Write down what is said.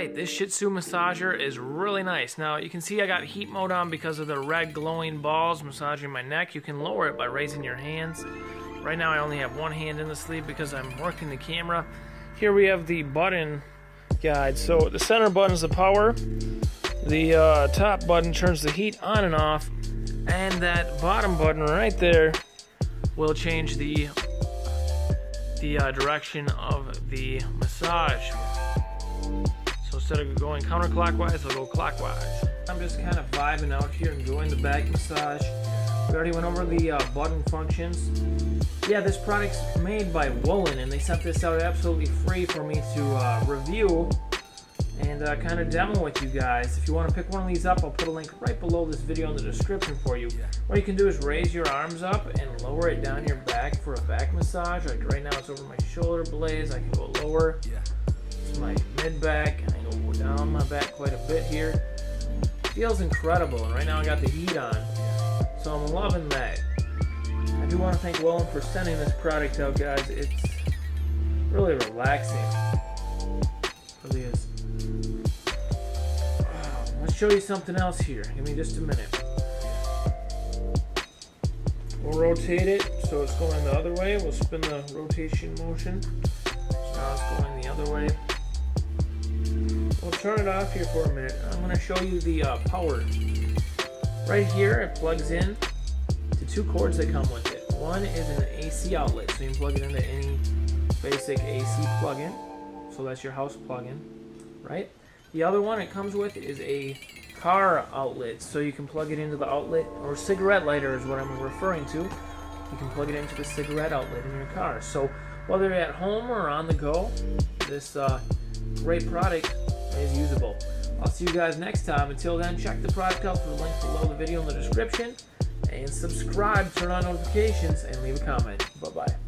Alright, this Shiatsu massager is really nice. Now you can see I got heat mode on because of the red glowing balls massaging my neck. You can lower it by raising your hands. Right now I only have one hand in the sleeve because I'm working the camera. Here we have the button guide. So the center button is the power. The uh, top button turns the heat on and off. And that bottom button right there will change the the uh, direction of the massage. Instead of going counterclockwise, I'll go clockwise. I'm just kind of vibing out here, enjoying the back massage. We already went over the uh, button functions. Yeah, this product's made by Wollin, and they sent this out absolutely free for me to uh, review and uh, kind of demo with you guys. If you want to pick one of these up, I'll put a link right below this video in the description for you. What you can do is raise your arms up and lower it down your back for a back massage. Like right now, it's over my shoulder blades. I can go lower. It's my mid back, and I go down my back quite a bit here. Feels incredible, and right now I got the heat on, so I'm loving that. I do want to thank Wollin for sending this product out, guys. It's really relaxing. really is. Uh, let's show you something else here. Give me just a minute. We'll rotate it so it's going the other way. We'll spin the rotation motion. So now it's going the other way. Turn it off here for a minute. I'm going to show you the uh, power. Right here, it plugs in to two cords that come with it. One is an AC outlet, so you can plug it into any basic AC plug-in. So that's your house plug-in, right? The other one it comes with is a car outlet, so you can plug it into the outlet, or cigarette lighter is what I'm referring to. You can plug it into the cigarette outlet in your car. So whether you're at home or on the go, this uh, great product is usable. I'll see you guys next time. Until then, check the product out for the link below the video in the description, and subscribe, turn on notifications, and leave a comment. Bye-bye.